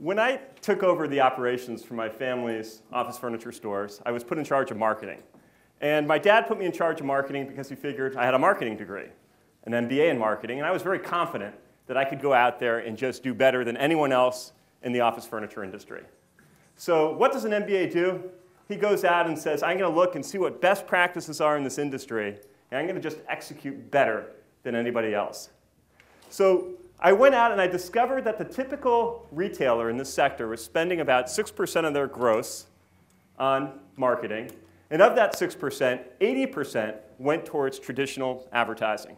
when I took over the operations for my family's office furniture stores, I was put in charge of marketing. And my dad put me in charge of marketing because he figured I had a marketing degree, an MBA in marketing, and I was very confident that I could go out there and just do better than anyone else in the office furniture industry. So what does an MBA do? He goes out and says, I'm going to look and see what best practices are in this industry, and I'm going to just execute better than anybody else. So I went out and I discovered that the typical retailer in this sector was spending about 6% of their gross on marketing. And of that 6%, 80% went towards traditional advertising.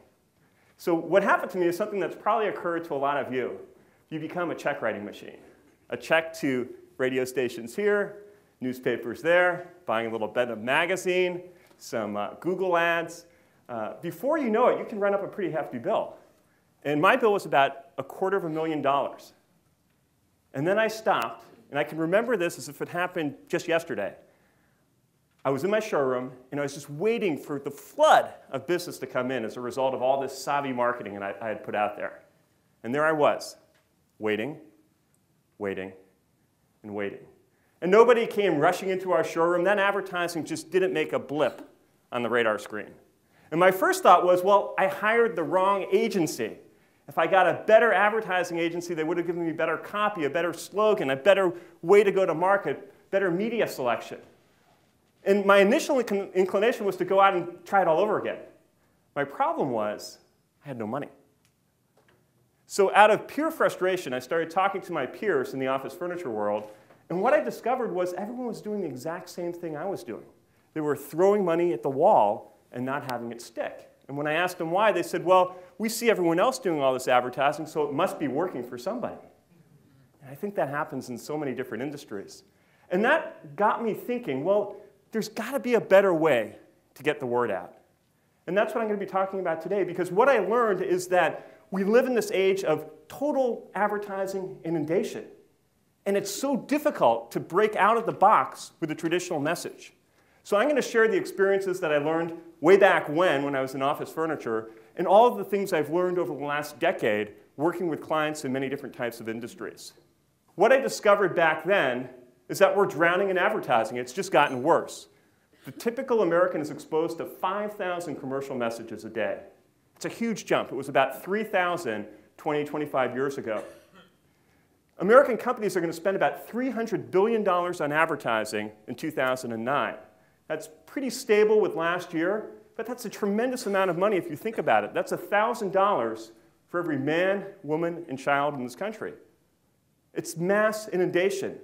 So what happened to me is something that's probably occurred to a lot of you. You become a check writing machine. A check to radio stations here, newspapers there, buying a little bit of magazine, some uh, Google ads. Uh, before you know it, you can run up a pretty hefty bill. And my bill was about a quarter of a million dollars. And then I stopped, and I can remember this as if it happened just yesterday. I was in my showroom, and I was just waiting for the flood of business to come in as a result of all this savvy marketing I, I had put out there. And there I was, waiting, waiting, and waiting. And nobody came rushing into our showroom. That advertising just didn't make a blip on the radar screen. And my first thought was, well, I hired the wrong agency. If I got a better advertising agency, they would have given me better copy, a better slogan, a better way to go to market, better media selection. And my initial inclination was to go out and try it all over again. My problem was I had no money. So out of pure frustration, I started talking to my peers in the office furniture world, and what I discovered was everyone was doing the exact same thing I was doing. They were throwing money at the wall and not having it stick. And when I asked them why, they said, well, we see everyone else doing all this advertising, so it must be working for somebody. And I think that happens in so many different industries. And that got me thinking, well, there's got to be a better way to get the word out. And that's what I'm going to be talking about today, because what I learned is that we live in this age of total advertising inundation. And it's so difficult to break out of the box with a traditional message. So I'm going to share the experiences that I learned way back when, when I was in office furniture, and all of the things I've learned over the last decade working with clients in many different types of industries. What I discovered back then is that we're drowning in advertising. It's just gotten worse. The typical American is exposed to 5,000 commercial messages a day. It's a huge jump. It was about 3,000 20, 25 years ago. American companies are going to spend about $300 billion on advertising in 2009. That's pretty stable with last year, but that's a tremendous amount of money if you think about it. That's $1,000 for every man, woman, and child in this country. It's mass inundation.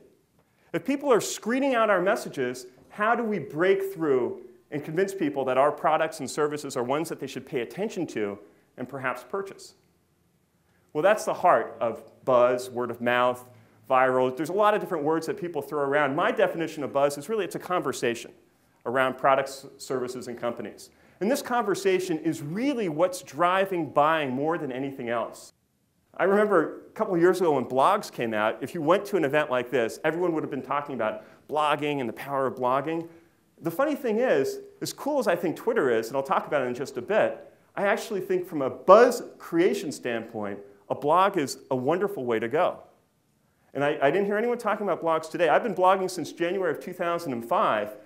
If people are screening out our messages, how do we break through and convince people that our products and services are ones that they should pay attention to and perhaps purchase? Well, that's the heart of buzz, word of mouth, viral. There's a lot of different words that people throw around. My definition of buzz is really it's a conversation around products, services, and companies. And this conversation is really what's driving buying more than anything else. I remember a couple of years ago when blogs came out, if you went to an event like this, everyone would have been talking about blogging and the power of blogging. The funny thing is, as cool as I think Twitter is, and I'll talk about it in just a bit, I actually think from a buzz creation standpoint, a blog is a wonderful way to go. And I, I didn't hear anyone talking about blogs today. I've been blogging since January of 2005,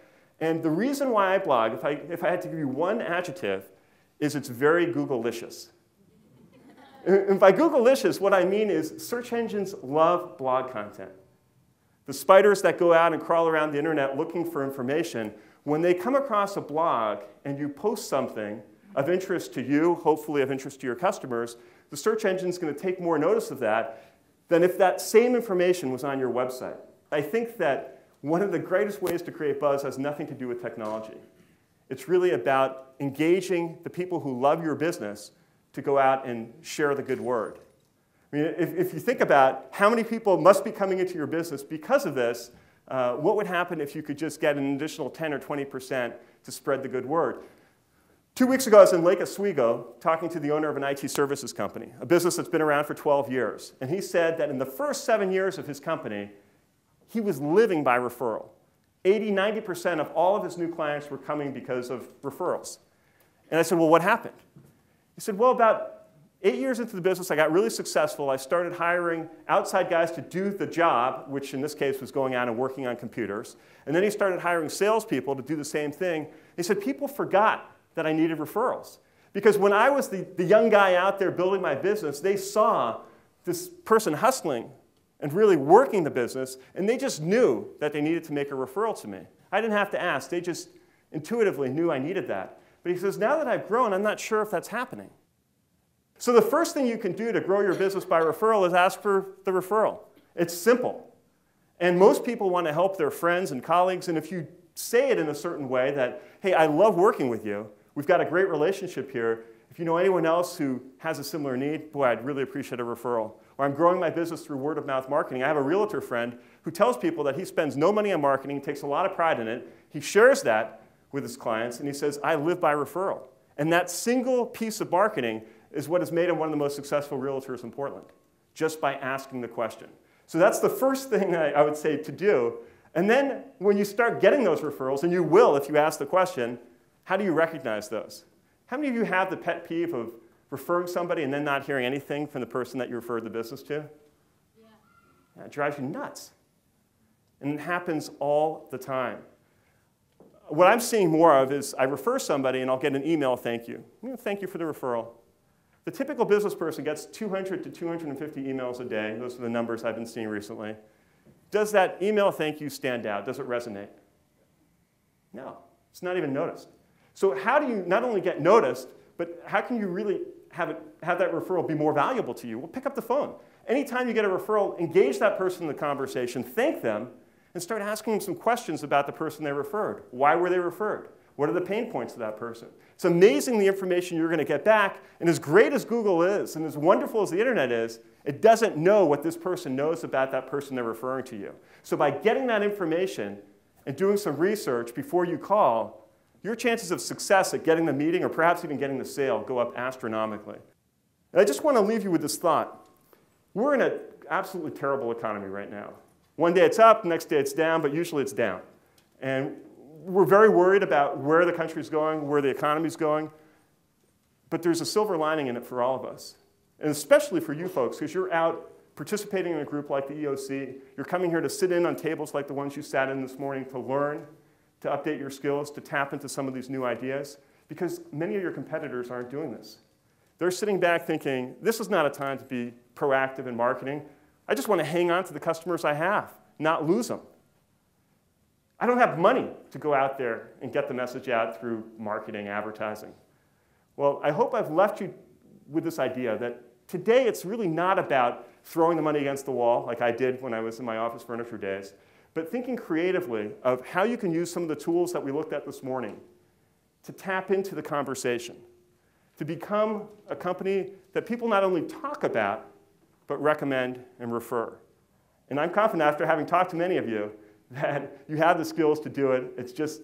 and the reason why I blog, if I, if I had to give you one adjective, is it's very Google-licious. and by Google-licious, what I mean is search engines love blog content. The spiders that go out and crawl around the internet looking for information, when they come across a blog and you post something of interest to you, hopefully of interest to your customers, the search engine is going to take more notice of that than if that same information was on your website. I think that one of the greatest ways to create buzz has nothing to do with technology. It's really about engaging the people who love your business to go out and share the good word. I mean, if, if you think about how many people must be coming into your business because of this, uh, what would happen if you could just get an additional 10 or 20% to spread the good word? Two weeks ago, I was in Lake Oswego talking to the owner of an IT services company, a business that's been around for 12 years. And he said that in the first seven years of his company, he was living by referral. 80, 90% of all of his new clients were coming because of referrals. And I said, well, what happened? He said, well, about Eight years into the business, I got really successful. I started hiring outside guys to do the job, which in this case was going out and working on computers. And then he started hiring salespeople to do the same thing. He said people forgot that I needed referrals. Because when I was the, the young guy out there building my business, they saw this person hustling and really working the business, and they just knew that they needed to make a referral to me. I didn't have to ask, they just intuitively knew I needed that. But he says, now that I've grown, I'm not sure if that's happening. So the first thing you can do to grow your business by referral is ask for the referral. It's simple. And most people want to help their friends and colleagues, and if you say it in a certain way that, hey, I love working with you, we've got a great relationship here, if you know anyone else who has a similar need, boy, I'd really appreciate a referral. Or I'm growing my business through word of mouth marketing. I have a realtor friend who tells people that he spends no money on marketing, takes a lot of pride in it. He shares that with his clients, and he says, I live by referral. And that single piece of marketing is what has made him one of the most successful realtors in Portland, just by asking the question. So that's the first thing I, I would say to do. And then when you start getting those referrals, and you will if you ask the question, how do you recognize those? How many of you have the pet peeve of referring somebody and then not hearing anything from the person that you referred the business to? Yeah. yeah it drives you nuts. And it happens all the time. What I'm seeing more of is I refer somebody and I'll get an email thank you. Thank you for the referral. The typical business person gets 200 to 250 emails a day. Those are the numbers I've been seeing recently. Does that email thank you stand out? Does it resonate? No, it's not even noticed. So how do you not only get noticed, but how can you really have, it, have that referral be more valuable to you? Well, pick up the phone. Anytime you get a referral, engage that person in the conversation, thank them, and start asking them some questions about the person they referred. Why were they referred? What are the pain points of that person? It's amazing the information you're going to get back. And as great as Google is, and as wonderful as the internet is, it doesn't know what this person knows about that person they're referring to you. So by getting that information and doing some research before you call, your chances of success at getting the meeting or perhaps even getting the sale go up astronomically. And I just want to leave you with this thought. We're in an absolutely terrible economy right now. One day it's up, next day it's down, but usually it's down. And we're very worried about where the country's going, where the economy's going, but there's a silver lining in it for all of us. And especially for you folks, because you're out participating in a group like the EOC. You're coming here to sit in on tables like the ones you sat in this morning to learn, to update your skills, to tap into some of these new ideas, because many of your competitors aren't doing this. They're sitting back thinking, this is not a time to be proactive in marketing. I just want to hang on to the customers I have, not lose them. I don't have money to go out there and get the message out through marketing, advertising. Well, I hope I've left you with this idea that today it's really not about throwing the money against the wall like I did when I was in my office furniture days, but thinking creatively of how you can use some of the tools that we looked at this morning to tap into the conversation, to become a company that people not only talk about, but recommend and refer. And I'm confident after having talked to many of you that you have the skills to do it. It's just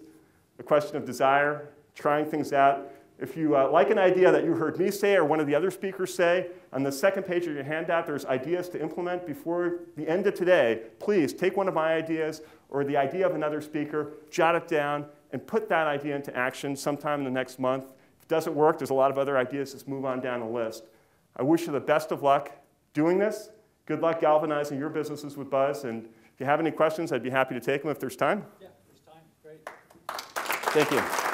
a question of desire, trying things out. If you uh, like an idea that you heard me say or one of the other speakers say, on the second page of your handout, there's ideas to implement before the end of today. Please take one of my ideas or the idea of another speaker, jot it down, and put that idea into action sometime in the next month. If it doesn't work, there's a lot of other ideas. Just move on down the list. I wish you the best of luck doing this. Good luck galvanizing your businesses with Buzz. And if you have any questions, I'd be happy to take them if there's time. Yeah, there's time. Great. Thank you.